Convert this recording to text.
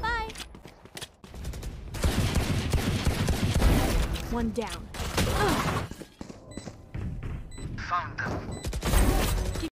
Bye. One down. Found them.